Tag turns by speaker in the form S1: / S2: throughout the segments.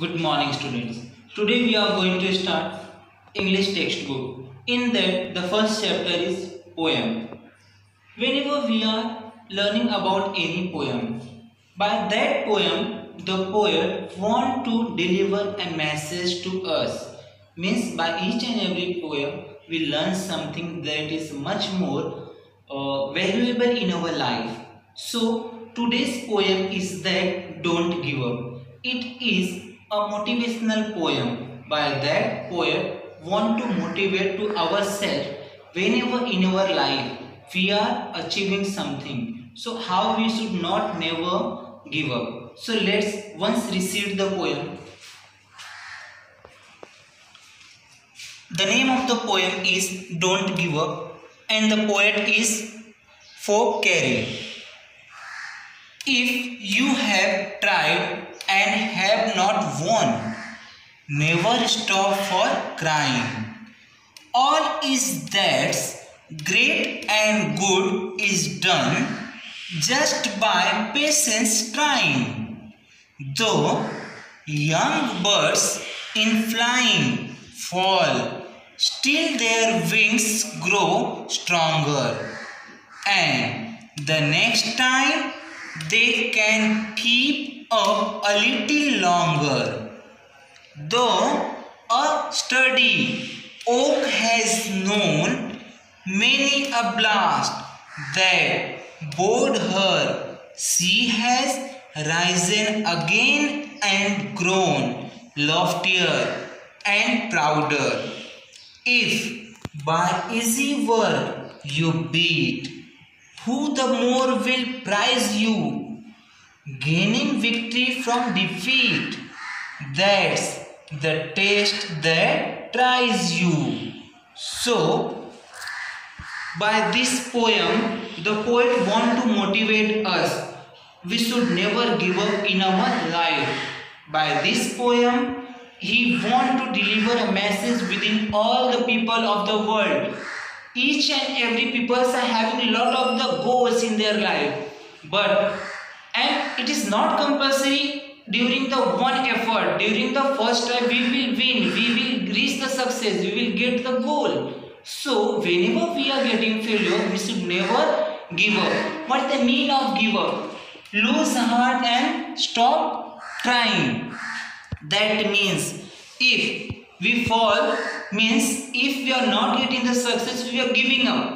S1: Good morning students. Today we are going to start English textbook. In that the first chapter is poem. Whenever we are learning about any poem, by that poem the poet want to deliver a message to us. Means by each and every poem we learn something that is much more uh, valuable in our life. So today's poem is that don't give up. It is a motivational poem. By that poet want to motivate to ourselves whenever in our life we are achieving something. So how we should not never give up. So let's once receive the poem. The name of the poem is don't give up and the poet is Phoebe Cary. If you have tried and have not won. Never stop for crying. All is that great and good is done just by patience trying. Though young birds in flying fall, still their wings grow stronger. And the next time they can keep a little longer. Though a sturdy oak has known many a blast that bored her, she has risen again and grown loftier and prouder. If by easy work you beat, who the more will prize you gaining victory from defeat. That's the test that tries you. So, by this poem, the poet want to motivate us. We should never give up in our life. By this poem, he want to deliver a message within all the people of the world. Each and every people are having a lot of the goals in their life. But and it is not compulsory during the one effort. During the first try we will win. We will reach the success. We will get the goal. So whenever we are getting failure we should never give up. What the mean of give up? Lose heart and stop trying. That means if we fall means if we are not getting the success we are giving up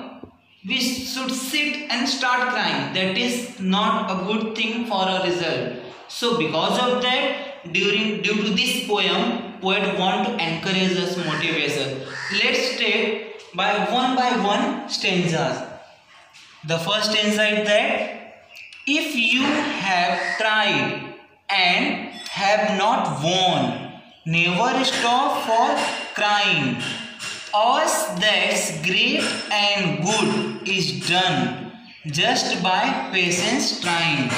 S1: we should sit and start crying. That is not a good thing for a result. So because of that, during due to this poem, poet want to encourage us, motivate us. Let's take by one by one stanzas. The first stanza is that if you have tried and have not won, never stop for crying all that's great and good is done just by patience trying.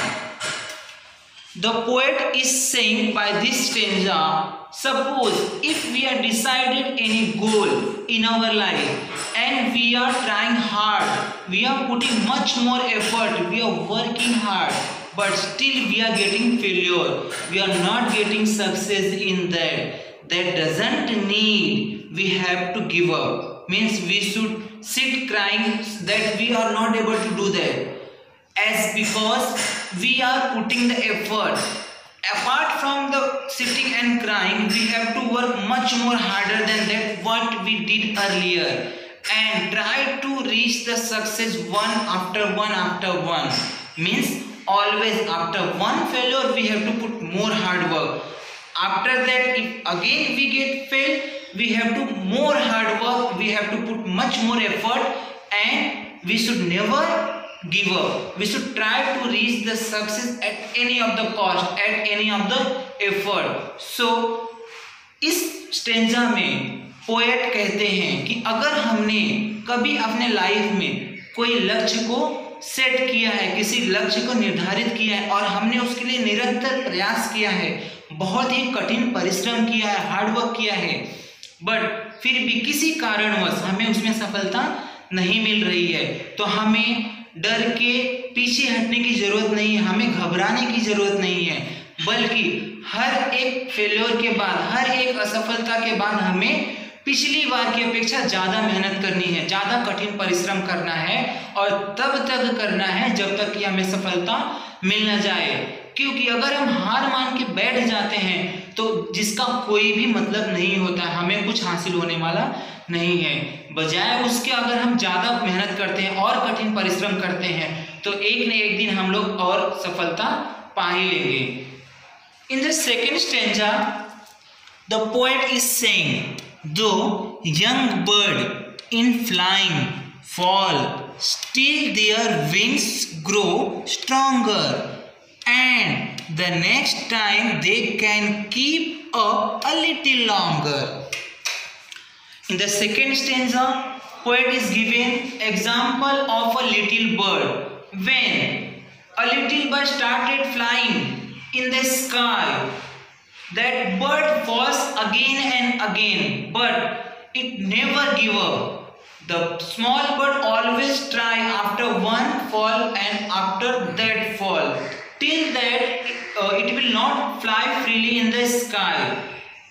S1: The poet is saying by this stanza, suppose if we are decided any goal in our life and we are trying hard, we are putting much more effort, we are working hard, but still we are getting failure, we are not getting success in that. That doesn't need we have to give up. Means we should sit crying that we are not able to do that. As because we are putting the effort. Apart from the sitting and crying we have to work much more harder than that what we did earlier. And try to reach the success one after one after one. Means always after one failure we have to put more hard work. After that if again we get failed we have to more hard work we have to put much more effort and we should never give up we should try to reach the success at any of the cost at any of the effort so इस stanza में poet कहते हैं कि अगर हमने कभी अपने life में कोई लक्ष्य को सेट किया है किसी लक्ष्य को निर्धारित किया है और हमने उसके लिए निरंतर प्रयास किया है बहुत ही कठिन परिश्रम किया है हार्डवर्क किया है बट फिर भी किसी कारणवश हमें उसमें सफलता नहीं मिल रही है। तो हमें डर के पीछे हटने की ज़रूरत नहीं है, हमें घबराने की ज़रूरत नहीं है। बल्कि हर एक फेल्योर के बाद, हर एक असफलता के बाद हमें पिछली बार की अपेक्षा ज़्यादा मेहनत करनी है, ज़्यादा कठिन परिश्रम करना है और तब तक करना है जब तक कि हमें सफलता मिल ना जाए। क्योंकि अगर हम हार मान के बैठ जाते हैं तो जिसका कोई भी मतलब नहीं होता है, हमें कुछ हासिल होने वाला नहीं है। बजाय उसके अगर हम ज़्यादा मेहनत करते हैं और कठिन परिश्रम करते हैं तो एक न एक दिन हम लोग और सफलता पा ही लेंगे in the second stanza the poet is saying though young bird in flying fall still their wings grow stronger and the next time they can keep up a little longer In the second stanza, poet is giving example of a little bird. When a little bird started flying in the sky, that bird falls again and again, but it never give up. The small bird always try after one fall and after that fall. Till that uh, it will not fly freely in the sky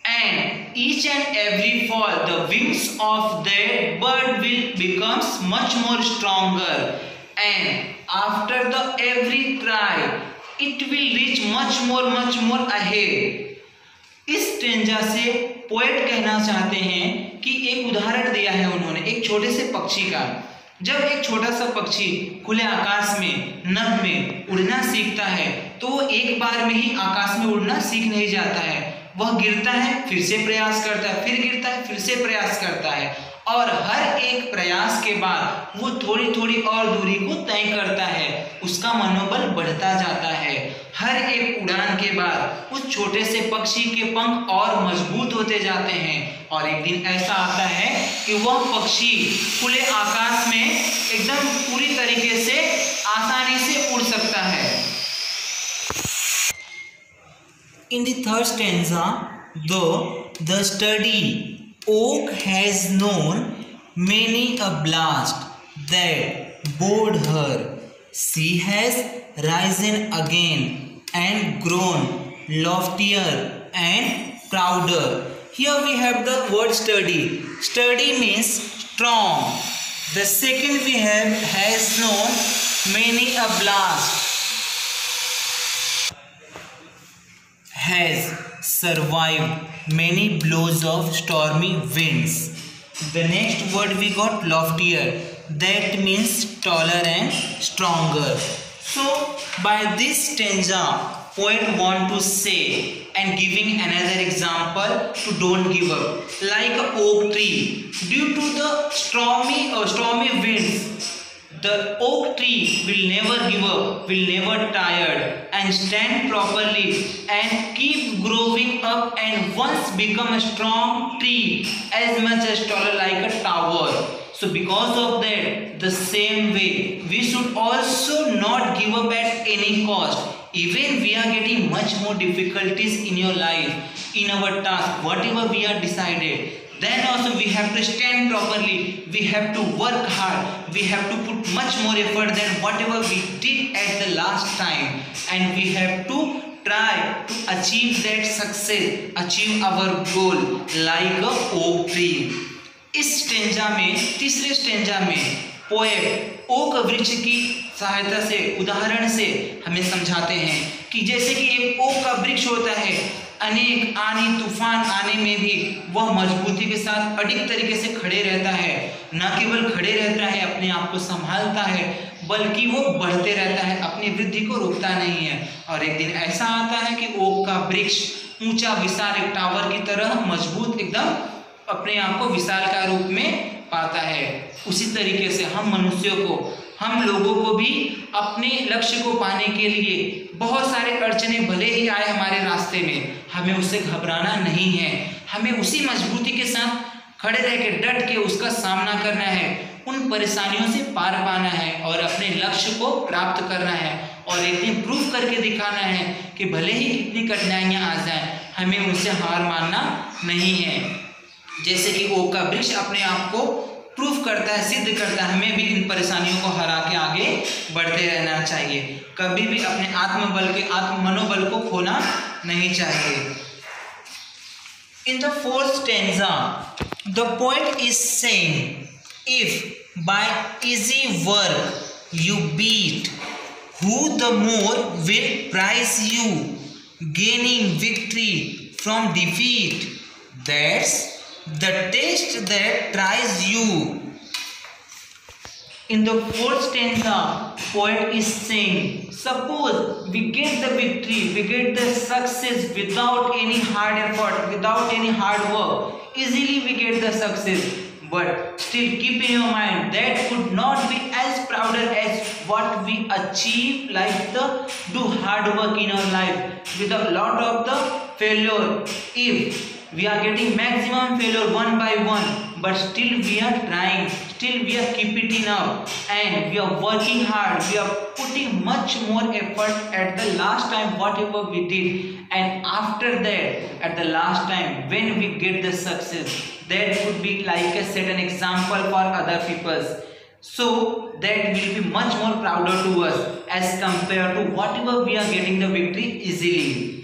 S1: and each and every fall the wings of the bird will becomes much more stronger and after the every try it will reach much more much more ahead इस stanza से poet कहना चाहते हैं कि एक उदाहरण दिया है उन्होंने एक छोटे से पक्षी का जब एक छोटा सा पक्षी खुले आकाश में, नभ में उड़ना सीखता है तो वो एक बार में ही आकाश में उड़ना सीख नहीं जाता है। वह गिरता है, फिर से प्रयास करता है, फिर गिरता है, फिर से प्रयास करता है। और हर एक प्रयास के बाद वो थोड़ी थोड़ी और दूरी को तय करता है। उसका मनोबल बढ़ता जाता है। हर एक उड़ान के बाद उस छोटे से पक्षी के पंख और मज़बूत होते जाते हैं। और एक दिन ऐसा आता है कि वह पक्षी खुले आकाश में एकदम पूरी तरीके से आसानी से उड़ सकता है। Third stanza, though the sturdy oak has known many a blast that bored her, she has risen again and grown loftier and prouder. Here we have the word sturdy. Sturdy means strong. The second we have has known many a blast has survived many blows of stormy winds. The next word we got loftier. That means taller and stronger. So by this stanza, poet want to say and giving another example to don't give up. Like a oak tree, due to the stormy or stormy winds, the oak tree will never give up, will never tired and stand properly and keep growing up and once become a strong tree as much as taller like a tower. So because of that, the same way, we should also not give up at any cost. Even we are getting much more difficulties in your life, in our task, whatever we are decided, then also we have to stand properly we have to work hard we have to put much more effort than whatever we did at the last time and we have to try to achieve that success achieve our goal like a oak tree इस stanza में तीसरे stanza में poet okay वृक्ष की सहायता से उदाहरण से हमें समझाते हैं कि जैसे कि एक ओक का वृक्ष होता है अनेक आनी तूफ़ान आने में भी वह मजबूती के साथ अडिग तरीके से खड़े रहता है। न केवल खड़े रहता है, अपने आप को संभालता है, बल्कि वो बढ़ते रहता है, अपनी वृद्धि को रोकता नहीं है। और एक दिन ऐसा आता है कि ओक का वृक्ष ऊँचा विशाल एक टावर की तरह मज़बूत एकदम अपने आप को विशाल का रूप में पाता है। उसी तरीके से हम मनुष्यों को, हम लोगों को भी अपने लक्ष्य को पाने के लिए बहुत सारे अड़चने भले ही आए हमारे रास्ते में। हमें उससे घबराना नहीं है। हमें उसी मजबूती के साथ खड़े रह के डट के उसका सामना करना है। उन परेशानियों से पार पाना है और अपने लक्ष्य को प्राप्त करना है और दिन प्रूव करके दिखाना है कि भले ही कितनी कठिनाइयाँ आ जाएँ, हमें उनसे हार मानना नहीं है। जैसे कि ओक का वृक्ष अपने आप को प्रूफ करता है, सिद्ध करता है, हमें भी इन परेशानियों को हरा के आगे बढ़ते रहना चाहिए। कभी भी अपने आत्मबल के आत्म मनोबल को खोना नहीं चाहिए। In the fourth stanza the point is same if by easy work you beat who the more will prize you gaining victory from defeat that's the test that tries you in the fourth stanza poet is saying suppose we get the victory we get the success without any hard effort without any hard work. Easily we get the success. But still keep in your mind that could not be as prouder as what we achieve like the do hard work in our life. With a lot of the failure if we are getting maximum failure one by one but still we are trying still we are keeping it up and we are working hard we are putting much more effort at the last time whatever we did and after that at the last time when we get the success that could be like a set an example for other people's so that will be much more prouder to us as compared to whatever we are getting the victory easily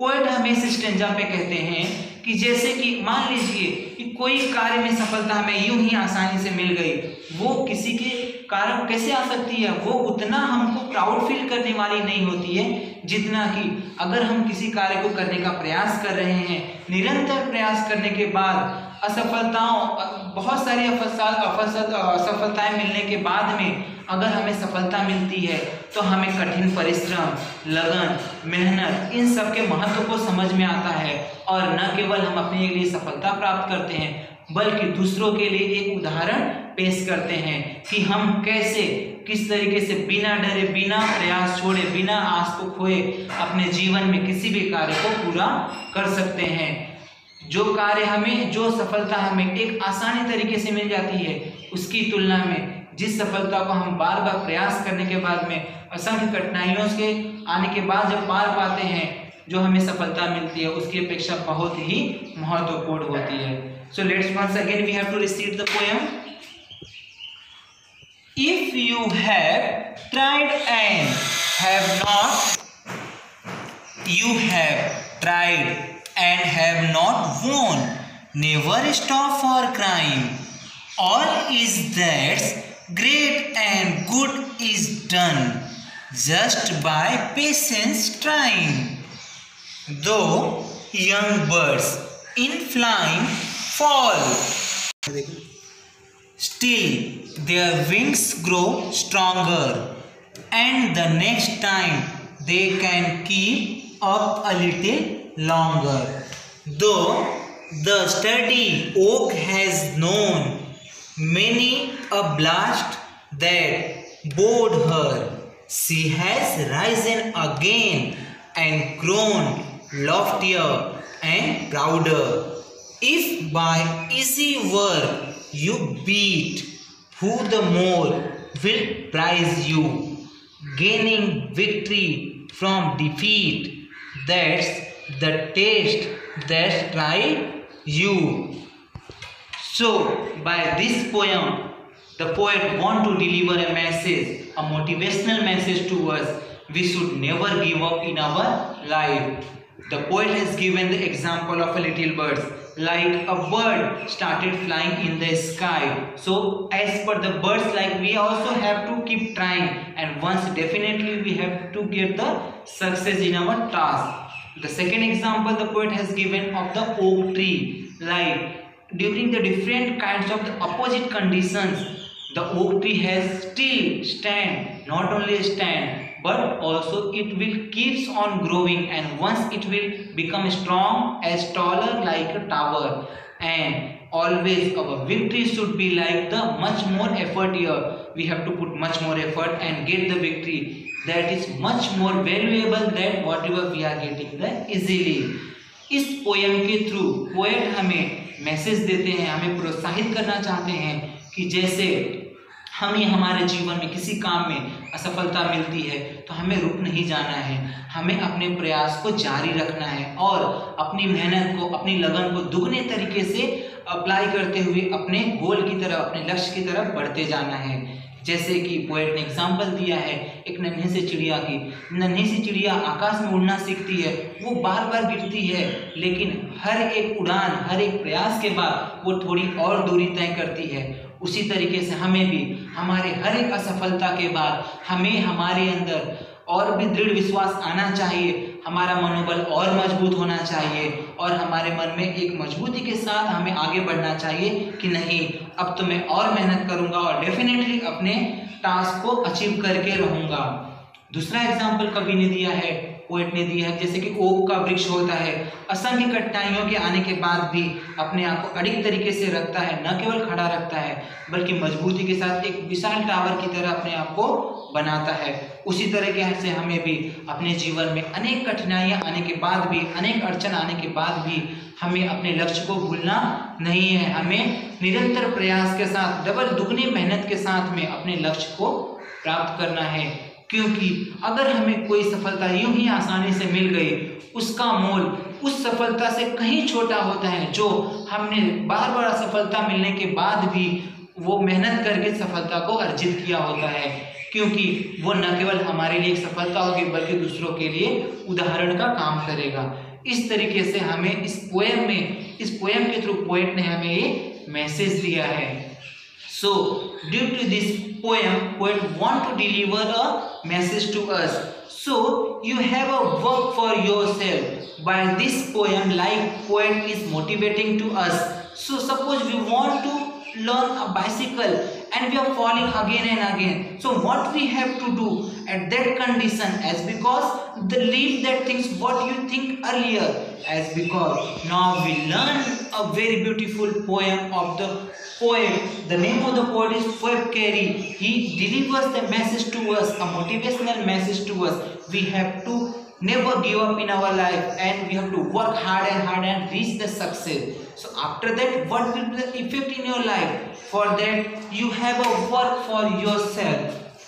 S1: poet हमें इस stanza पे कहते हैं कि जैसे कि मान लीजिए कि कोई कार्य में सफलता हमें यूँ ही आसानी से मिल गई, वो किसी के कारण कैसे आ सकती है? वो उतना हमको प्राउड फील करने वाली नहीं होती है, जितना कि अगर हम किसी कार्य को करने का प्रयास कर रहे हैं, निरंतर प्रयास करने के बाद असफलताओं, बहुत सारी असफलताएँ मिलने के बाद में अगर हमें सफलता मिलती है तो हमें कठिन परिश्रम, लगन, मेहनत, इन सब के महत्व को समझ में आता है। और न केवल हम अपने लिए सफलता प्राप्त करते हैं, बल्कि दूसरों के लिए एक उदाहरण पेश करते हैं कि हम कैसे, किस तरीके से बिना डरे, बिना प्रयास छोड़े, बिना आस को खोए अपने जीवन में किसी भी कार्य को पूरा कर सकते हैं। जो कार्य हमें, जो सफलता हमें एक आसानी तरीके से मिल जाती है, उसकी तुलना में, जिस सफलता को हम बार बार प्रयास करने के बाद में, असंख्य कठिनाइयों से आने के बाद जब पार पाते हैं, जो हमें सफलता मिलती है, उसकी अपेक्षा बहुत ही महत्वपूर्ण होती है। So let's once again we have to receive the poem if you have tried and have not, you have tried. And have not won. Never stop for crying. All is that great and good is done just by patience trying. Though young birds in flying fall Still, their wings grow stronger, and the next time they can keep up a little longer. Though the sturdy oak has known many a blast that bowed her, she has risen again and grown loftier and prouder. If by easy work you beat, who the more will prize you, gaining victory from defeat. That's the taste that try you. So, by this poem, the poet want to deliver a message, a motivational message to us. We should never give up in our life. The poet has given the example of a little bird like a bird started flying in the sky so as per the birds like we also have to keep trying and once definitely we have to get the success in our task the second example the poet has given of the oak tree like during the different kinds of the opposite conditions the oak tree has still stand not only stand but also it will keeps on growing and once it will become strong as taller like a tower. And always our victory should be like the much more effort here. We have to put much more effort and get the victory that is much more valuable than whatever we are getting the easily. इस poem के through poet हमें message देते हैं, हमें प्रोत्साहित करना चाहते हैं कि जैसे हमें हमारे जीवन में किसी काम में असफलता मिलती है तो हमें रुक नहीं जाना है। हमें अपने प्रयास को जारी रखना है और अपनी मेहनत को, अपनी लगन को दुगने तरीके से अप्लाई करते हुए अपने गोल की तरफ़, अपने लक्ष्य की तरफ़ बढ़ते जाना है। जैसे कि पोएट ने एग्ज़ाम्पल दिया है, एक नन्हे से चिड़िया की। नन्ही सी चिड़िया आकाश में उड़ना सीखती है, वो बार बार गिरती है, लेकिन हर एक उड़ान, हर एक प्रयास के बाद वो थोड़ी और दूरी तय करती है। उसी तरीके से हमें भी, हमारे हर एक असफलता के बाद हमें हमारे अंदर और भी दृढ़ विश्वास आना चाहिए, हमारा मनोबल और मज़बूत होना चाहिए, और हमारे मन में एक मजबूती के साथ हमें आगे बढ़ना चाहिए कि नहीं अब तो मैं और मेहनत करूँगा और डेफिनेटली अपने टास्क को अचीव करके रहूँगा। दूसरा एग्ज़ाम्पल कभी ने दिया है पोएट ने दिया है, जैसे कि ओक का वृक्ष होता है, असंख्य कठिनाइयों के आने के बाद भी अपने आप को अड़िग तरीके से रखता है, न केवल खड़ा रखता है, बल्कि मजबूती के साथ एक विशाल टावर की तरह अपने आप को बनाता है। उसी तरीके से हमें भी अपने जीवन में अनेक कठिनाइयाँ आने के बाद भी, अनेक अड़चन आने के बाद भी हमें अपने लक्ष्य को भूलना नहीं है। हमें निरंतर प्रयास के साथ, डबल दुगनी मेहनत के साथ में अपने लक्ष्य को प्राप्त करना है। क्योंकि अगर हमें कोई सफलता यूँ ही आसानी से मिल गई, उसका मोल उस सफलता से कहीं छोटा होता है जो हमने बार बार असफलता मिलने के बाद भी वो मेहनत करके सफलता को अर्जित किया होता है। क्योंकि वो न केवल हमारे लिए सफलता होगी, बल्कि दूसरों के लिए उदाहरण का काम करेगा। इस तरीके से हमें इस पोएम में, इस पोएम के थ्रू पोएट ने हमें ये मैसेज दिया है। सो due to this poem poet want to deliver a message to us. So you have a work for yourself. By this poem like poet is motivating to us? So suppose we want to learn a bicycle and we are falling again and again. So what we have to do at that condition as because the leave that things what you think earlier as because now we learn a very beautiful poem of the poet. The name of the poet is Phoebe Cary. He delivers the message to us a motivational message to us. We have to never give up in our life and we have to work hard and hard and reach the success. So after that what will be the effect in your life? For that you have a work for yourself.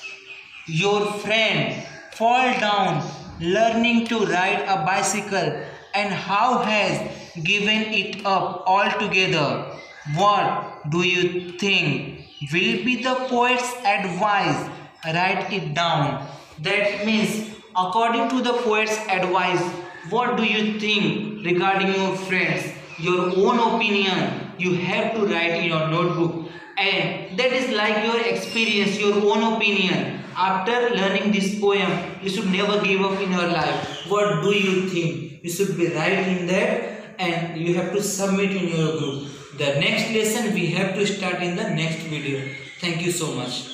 S1: Your friend fall down learning to ride a bicycle and how has given it up altogether? What do you think will be the poet's advice? Write it down. That means According to the poet's advice, what do you think regarding your friends? Your own opinion you have to write in your notebook and that is like your experience, your own opinion. After learning this poem, you should never give up in your life. What do you think? You should be in that and you have to submit in your group. The next lesson we have to start in the next video. Thank you so much.